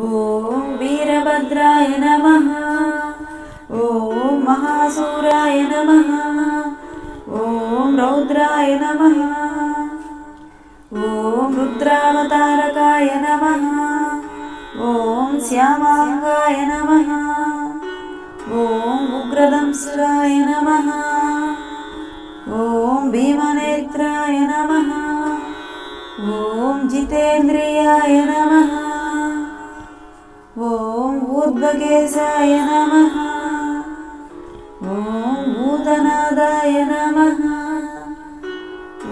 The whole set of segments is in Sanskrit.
ॐ वीरभद्राय नमः। ॐ महासूराय नमः। ॐ रौद्राय नमः। ॐ रुद्रावतारकाय नमः। ॐ श्यामाङ्गाय नमः। ॐ उग्रदंसुराय नमः। ॐ भीमनेत्राय नमः। ॐ जितेन्द्रियाय नमः ॐ ऊर्ध्वकेशाय नमः। ॐ भूतनादाय नमः।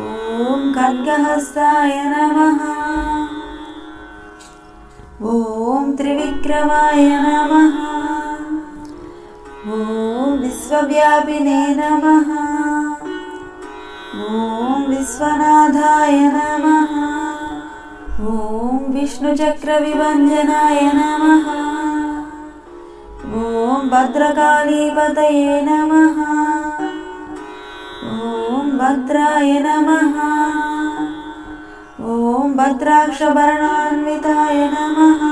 ॐ खड्गहस्ताय नमः। ॐ त्रिविक्रमाय नमः। ॐ विश्वव्यापिने नमः। ॐ विश्वनाथाय नमः। ॐ विष्णुचक्रविभञ्जनाय नमः। ॐ भद्रकालीपतये नमः। ॐ भद्राय नमः। ॐ भद्राक्षवर्णान्विताय नमः।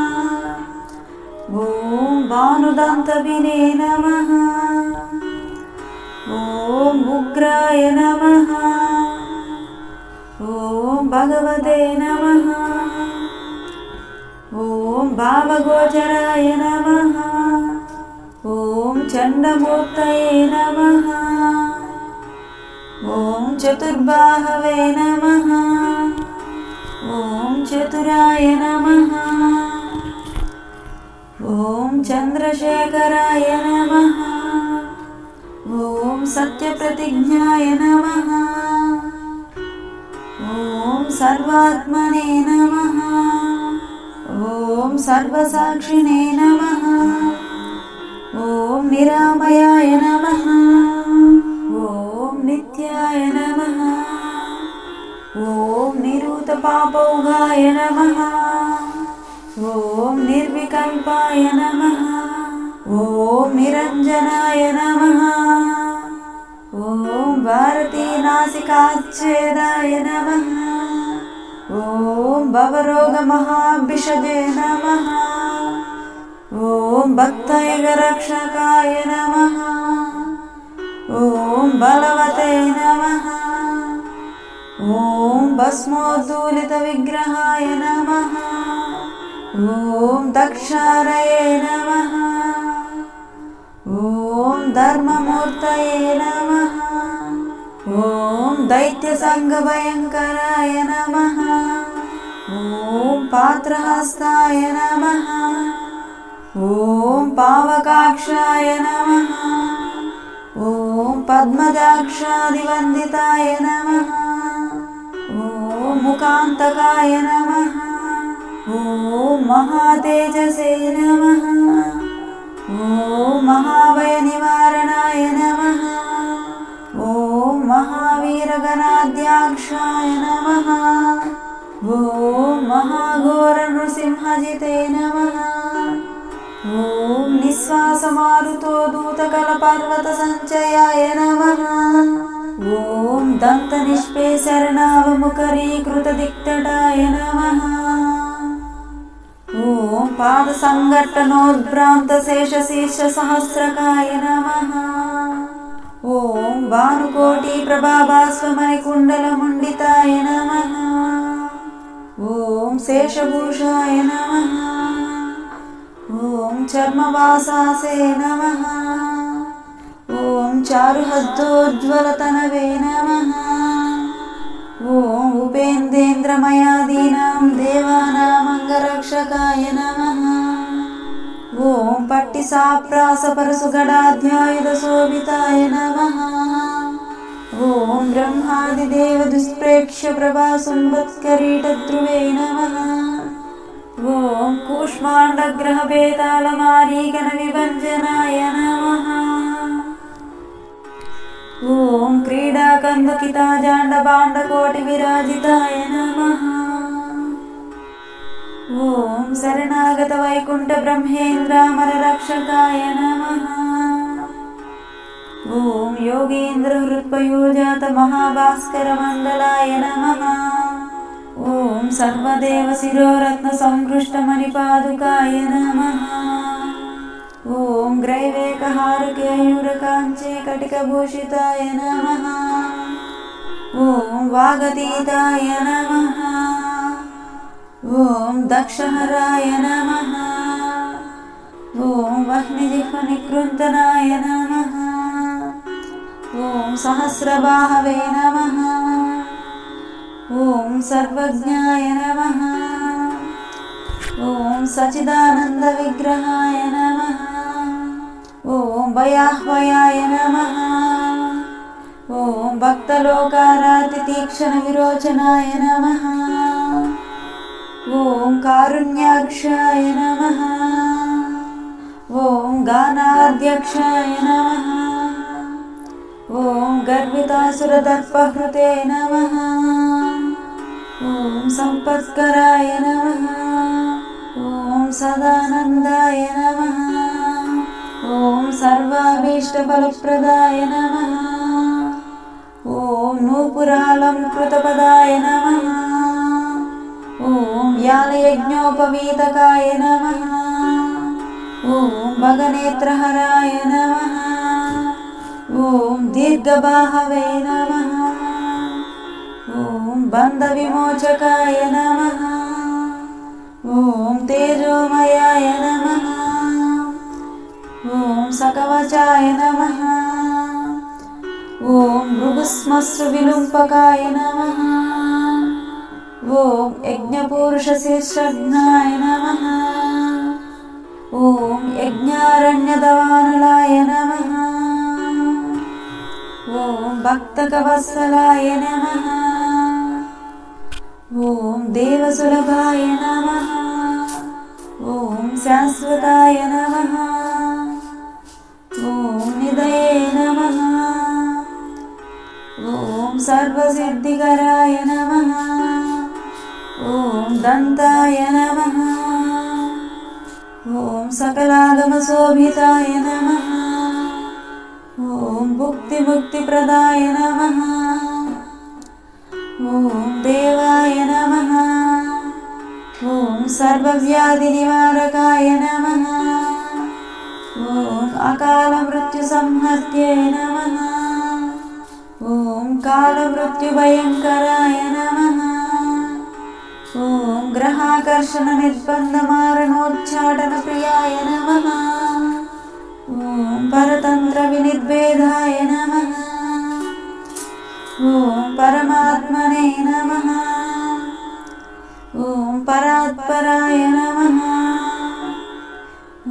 ॐ भगवते नमः भावगोचराय नमः। ॐ चण्डमूर्तये नमः। ॐ चतुर्बाहवे नमः। ॐ चतुराय नमः। ॐ चन्द्रशेखराय नमः। ॐ सत्यप्रतिज्ञाय नमः। ॐ सर्वात्मने नमः ॐ सर्वसाक्षिणे नमः। ॐ निरामयाय नमः। ॐ नित्याय नमः। ॐ निरुतपापौघाय नमः। ॐ निर्विकल्पाय नमः। ॐ निरञ्जनाय नमः। ॐ भारतीनासिकाच्छेदाय नमः ॐ भवरोगमहाभिषजे नमः। ॐ भक्तैकरक्षकाय नमः। ॐ बलवते नमः। ॐ भस्मोद्धूलितविग्रहाय नमः। ॐ दक्षारये नमः। ॐ धर्ममूर्तये नमः। ॐ दैत्यसङ्गभयङ्कराय नमः ॐ पात्रहस्ताय नमः। ॐ पावकाक्षाय नमः। ॐ पद्मजाक्षादिवन्दिताय नमः। ॐ मुकान्तकाय नमः। ॐ महातेजसे नमः। ॐ महाभयनिवारणाय नमः। ॐ महावीरगणाद्याक्षाय नमः महाघोरनृसिंहजिते नमः। ॐ निःश्वासमारुतो दूतकलपर्वतसञ्चयाय नमः। ॐ दन्तनिष्पेशरणावमुखरीकृतदिक्तटाय नमः। ॐ पादसङ्घट्टनोद्भ्रान्तशेषशीर्षसहस्रकाय नमः। ॐ भानुकोटिप्रभाभास्वमणिकुण्डलमण्डिताय नमः ॐ शेषभूषाय नमः। ॐ चर्मवासासे नमः। ॐ चारुहस्तोज्ज्वलतनवे नमः। ॐ उपेन्द्रेन्द्रमयादीनां देवानामङ्गरक्षकाय नमः। ॐ पट्टिसाप्रासपरसुगडाध्यायुधशोभिताय नमः ॐ ब्रह्मादिदेवदुष्प्रेक्ष्य प्रभासुम्बत्करीटध्रुवे नमः। ॐ कूष्माण्डग्रहभेतालमारीगणविभञ्जनाय नमः। ॐ क्रीडाकन्दकिताजाण्डभाण्डकोटिविराजिताय नमः। ॐ शरणागतवैकुण्ठब्रह्मेन्द्रामररक्षकाय नमः ॐ योगेन्द्रहृत्पयोजातमहाभास्करमण्डलाय नमः। ॐ सर्वदेवशिरोरत्नसंहृष्टमणिपादुकाय नमः। ॐ ग्रैवेकहारकेयूरकाञ्चे कटिकभूषिताय नमः। ॐ वागतीताय नमः। ॐ दक्षहराय नमः। ॐ वह्निजिह्वनिकृन्तनाय नमः सहस्रबाहवे नमः। ॐ सर्वज्ञाय नमः। ॐ सचिदानन्दविग्रहाय नमः। ॐ वयाह्वयाय नमः। ॐ भक्तलोकारातितीक्षणविरोचनाय नमः। ॐ कारुण्याक्षाय नमः। ॐ गानाध्यक्षाय नमः ॐ गर्वितासुरदर्पहृते नमः। ॐ सम्पत्कराय नमः। ॐ सदानन्दाय नमः। ॐ सर्वाभीष्टफलप्रदाय नमः। ॐ नूपुरालङ्कृतपदाय नमः। ॐ यालयज्ञोपवीतकाय नमः। ॐ भगनेत्रहराय नमः ॐ दीर्घबाहवे नमः। ॐ बन्धविमोचकाय नमः। ॐ तेजोमयाय नमः। ॐ सकवचाय नमः। ॐ मृगुस्मश्रुविलुम्पकाय नमः। ॐ यज्ञपुरुषशीर्षज्ञाय नमः। ॐ यज्ञारण्यदवानलाय नमः भक्तकवत्सलाय नमः। ॐ देवसुलभाय नमः। ॐ शाश्वताय नमः। ॐ निधये नमः। ॐ सर्वसिद्धिकराय नमः। ॐ दन्ताय नमः। ॐ सकलागमशोभिताय नमः ॐ भुक्तिमुक्तिप्रदाय नमः। ॐ देवाय नमः। ॐ सर्वव्याधिनिवारकाय नमः। ॐ अकालमृत्युसंहत्ये नमः। ॐ कालमृत्युभयङ्कराय नमः। ॐ ग्रहाकर्षणनिर्बन्धमारणोच्चाटनप्रियाय नमः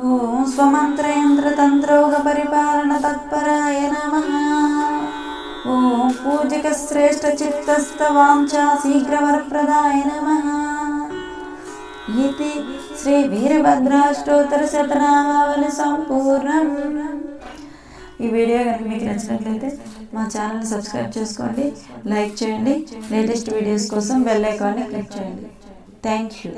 ॐ स्वमन्त्रयन्त्रतन्त्रौघपरिपालनतत्पराय नमः ॐ पूजिकश्रेष्ठचित्तस्तवाञ्चा शीघ्रवरप्रदाय नमः इति శ్రీవీరభద్రాష్టోత్తరశతనామావళి సంపూర్ణం ఈ వీడియో కనుక మీకు నచ్చినట్లయితే మా ఛానల్ని సబ్స్క్రైబ్ చేసుకోండి లైక్ చేయండి లేటెస్ట్ వీడియోస్ కోసం బెల్ ఐకాన్ని క్లిక్ చేయండి థ్యాంక్ యూ